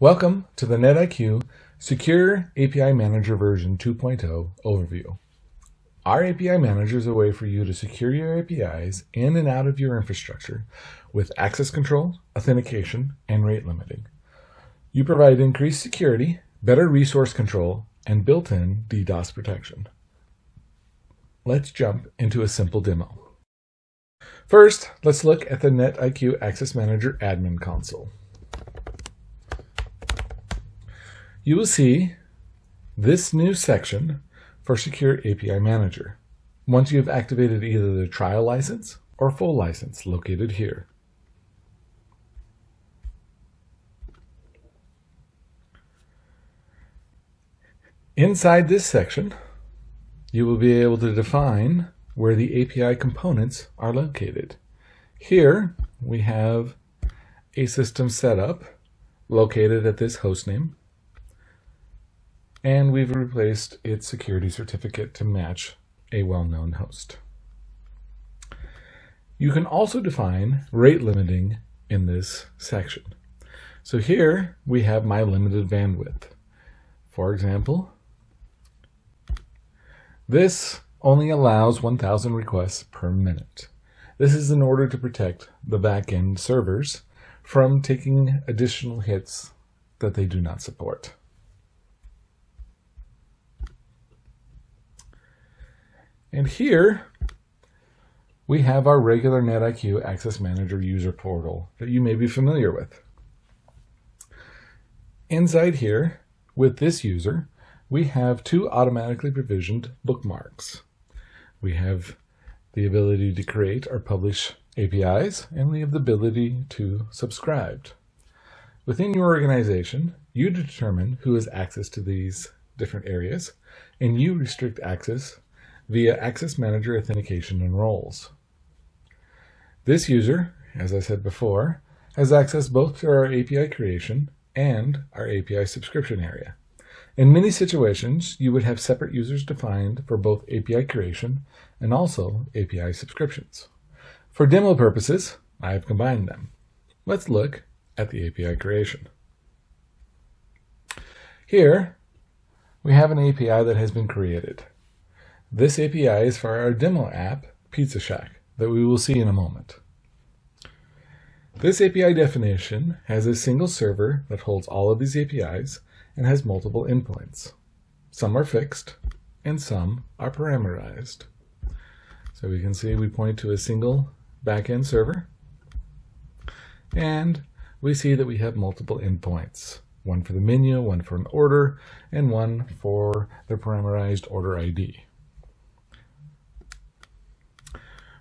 Welcome to the NetIQ Secure API Manager version 2.0 overview. Our API Manager is a way for you to secure your APIs in and out of your infrastructure with access control, authentication, and rate limiting. You provide increased security, better resource control, and built-in DDoS protection. Let's jump into a simple demo. First, let's look at the NetIQ Access Manager admin console. You will see this new section for Secure API Manager once you have activated either the trial license or full license located here. Inside this section, you will be able to define where the API components are located. Here we have a system setup located at this hostname and we've replaced its security certificate to match a well-known host. You can also define rate limiting in this section. So here we have my limited bandwidth. For example, this only allows 1,000 requests per minute. This is in order to protect the backend servers from taking additional hits that they do not support. And here we have our regular NetIQ Access Manager user portal that you may be familiar with. Inside here, with this user, we have two automatically provisioned bookmarks. We have the ability to create or publish APIs, and we have the ability to subscribe. Within your organization, you determine who has access to these different areas, and you restrict access via Access Manager authentication and roles. This user, as I said before, has access both to our API creation and our API subscription area. In many situations, you would have separate users defined for both API creation and also API subscriptions. For demo purposes, I have combined them. Let's look at the API creation. Here, we have an API that has been created. This API is for our demo app, Pizza Shack, that we will see in a moment. This API definition has a single server that holds all of these APIs and has multiple endpoints. Some are fixed and some are parameterized. So we can see we point to a single backend server and we see that we have multiple endpoints. One for the menu, one for an order, and one for the parameterized order ID.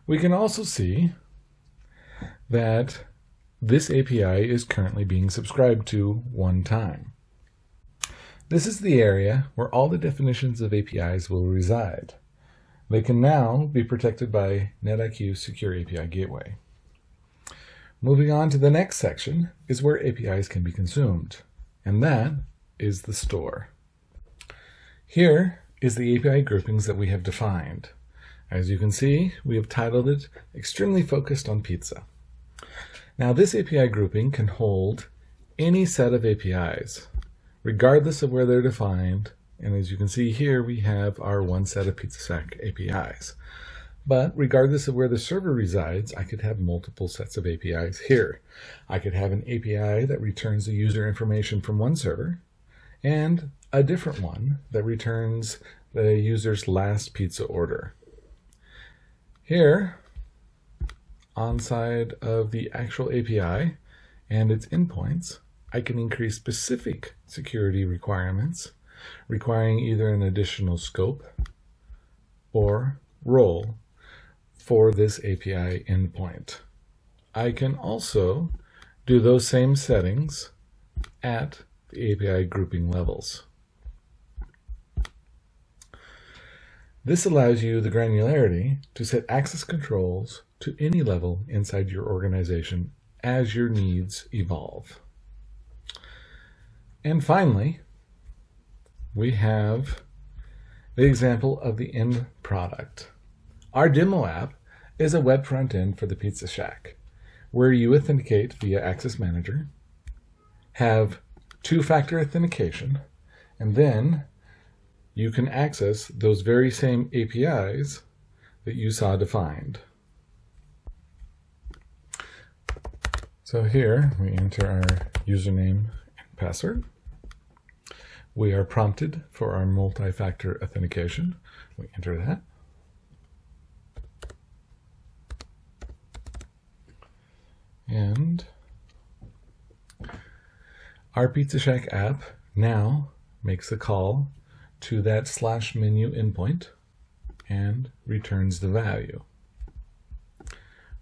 We can also see that this API is currently being subscribed to one time. This is the area where all the definitions of APIs will reside. They can now be protected by NetIQ Secure API Gateway. Moving on to the next section is where APIs can be consumed, and that is the store. Here is the API groupings that we have defined. As you can see, we have titled it Extremely Focused on Pizza. Now this API grouping can hold any set of APIs, regardless of where they're defined. And as you can see here, we have our one set of Pizza Shack APIs. But regardless of where the server resides, I could have multiple sets of APIs here. I could have an API that returns the user information from one server and a different one that returns the user's last pizza order. Here, on side of the actual API and its endpoints, I can increase specific security requirements requiring either an additional scope or role for this API endpoint. I can also do those same settings at the API grouping levels. This allows you the granularity to set access controls to any level inside your organization as your needs evolve. And finally, we have the example of the end product. Our demo app is a web front end for the Pizza Shack, where you authenticate via Access Manager, have two-factor authentication, and then you can access those very same APIs that you saw defined. So here we enter our username and password. We are prompted for our multi-factor authentication. We enter that. And our Pizza Shack app now makes a call to that slash menu endpoint and returns the value.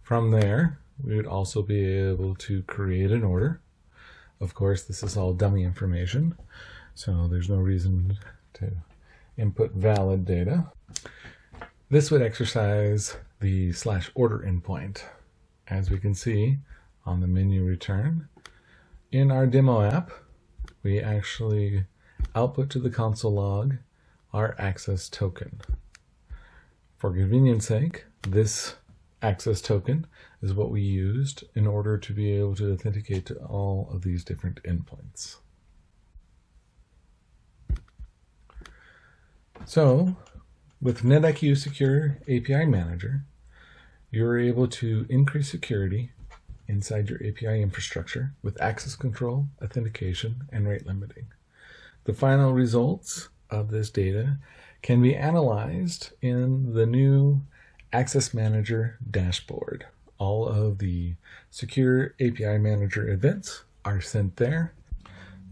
From there, we would also be able to create an order. Of course, this is all dummy information, so there's no reason to input valid data. This would exercise the slash order endpoint. As we can see on the menu return, in our demo app, we actually output to the console log our access token. For convenience sake, this access token is what we used in order to be able to authenticate to all of these different endpoints. So, with NetIQ Secure API Manager, you're able to increase security inside your API infrastructure with access control, authentication, and rate limiting. The final results of this data can be analyzed in the new Access Manager dashboard. All of the secure API Manager events are sent there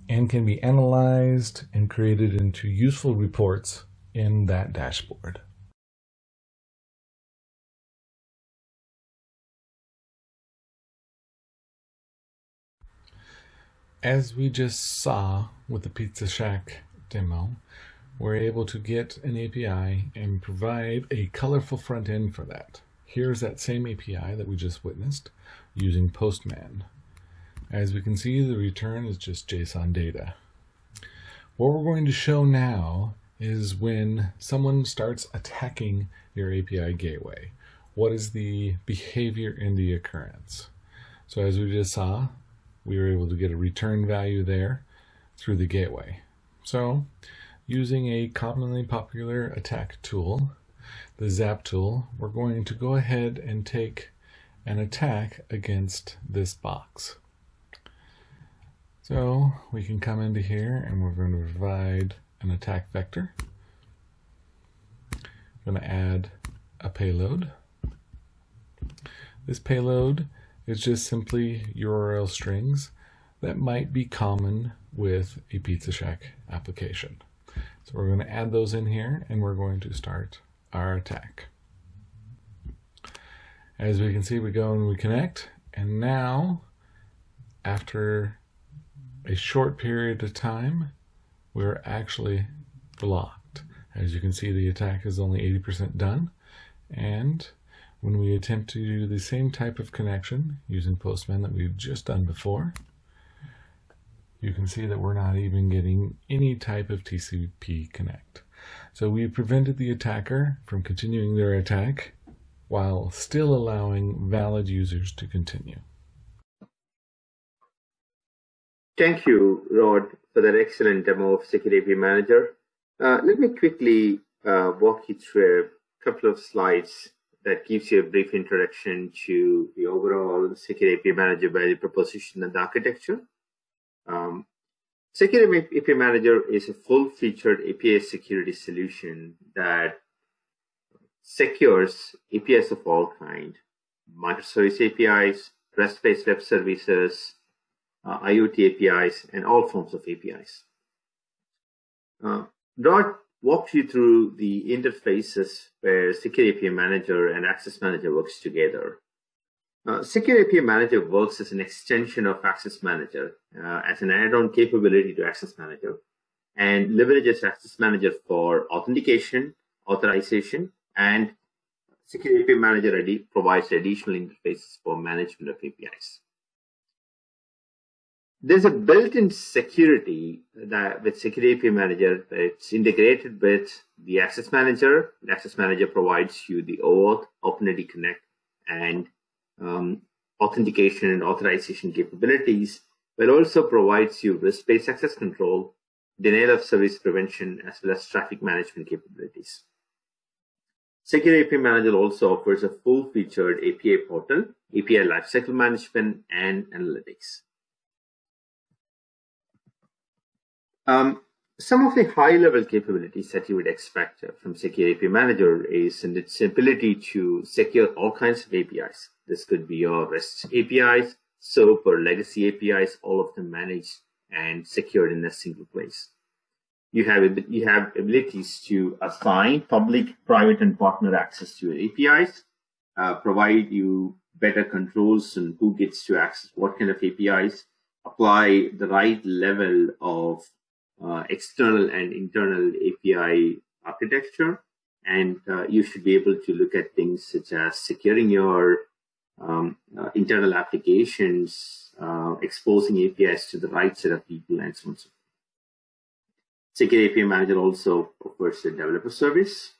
and can be analyzed and created into useful reports in that dashboard. As we just saw with the Pizza Shack demo, we're able to get an API and provide a colorful front end for that. Here's that same API that we just witnessed using Postman. As we can see, the return is just JSON data. What we're going to show now is when someone starts attacking your API gateway. What is the behavior in the occurrence? So as we just saw, we were able to get a return value there through the gateway. So using a commonly popular attack tool, the Zap tool, we're going to go ahead and take an attack against this box. So we can come into here and we're going to provide an attack vector. I'm going to add a payload. This payload it's just simply URL strings that might be common with a Pizza Shack application. So we're going to add those in here and we're going to start our attack. As we can see, we go and we connect. And now, after a short period of time, we're actually blocked. As you can see, the attack is only 80% done. And when we attempt to do the same type of connection using Postman that we've just done before, you can see that we're not even getting any type of TCP connect. So we prevented the attacker from continuing their attack while still allowing valid users to continue. Thank you, Rod, for that excellent demo of Security Manager. Uh, let me quickly uh, walk you through a couple of slides that gives you a brief introduction to the overall Secure API Manager value proposition and the architecture. Um, Secure API Manager is a full-featured API security solution that secures APIs of all kind, microservice APIs, REST-based web services, uh, IoT APIs, and all forms of APIs. Uh, walk you through the interfaces where Secure API Manager and Access Manager works together. Uh, Secure API Manager works as an extension of Access Manager, uh, as an add-on capability to Access Manager, and leverages Access Manager for authentication, authorization, and Secure API Manager provides additional interfaces for management of APIs there's a built-in security that with Security API Manager it's integrated with the Access Manager. The Access Manager provides you the OAuth, OpenID Connect, and um, authentication and authorization capabilities but also provides you risk-based access control, denial of service prevention, as well as traffic management capabilities. Security API Manager also offers a full-featured API portal, API lifecycle management, and analytics. Um, some of the high-level capabilities that you would expect from Secure API Manager is in its ability to secure all kinds of APIs. This could be your REST APIs, SOAP or legacy APIs, all of them managed and secured in a single place. You have you have abilities to assign public, private, and partner access to your APIs, uh, provide you better controls on who gets to access what kind of APIs, apply the right level of uh, external and internal API architecture, and uh, you should be able to look at things such as securing your um, uh, internal applications, uh, exposing APIs to the right set of people, and so on. So Secure API Manager also offers a developer service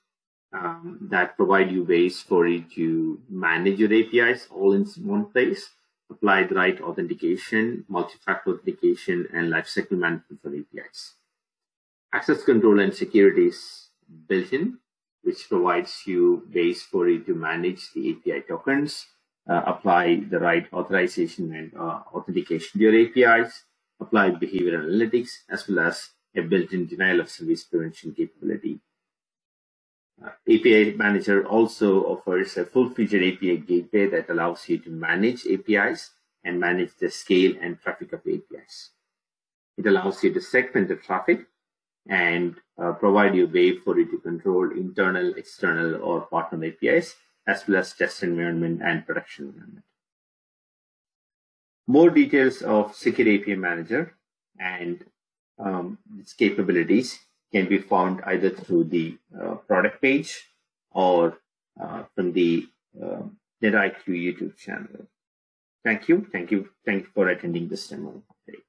um, that provide you ways for you to manage your APIs all in one place, apply the right authentication, multi-factor authentication, and lifecycle management for APIs. Access control and security is built in, which provides you ways for you to manage the API tokens, uh, apply the right authorization and uh, authentication to your APIs, apply behavior analytics, as well as a built-in denial of service prevention capability. API Manager also offers a full-featured API gateway that allows you to manage APIs and manage the scale and traffic of APIs. It allows you to segment the traffic and uh, provide you a way for you to control internal, external, or partner APIs as well as test environment and production environment. More details of Secure API Manager and um, its capabilities can be found either through the uh, product page or uh, from the uh, NetIQ YouTube channel. Thank you. Thank you. Thank you for attending this demo today.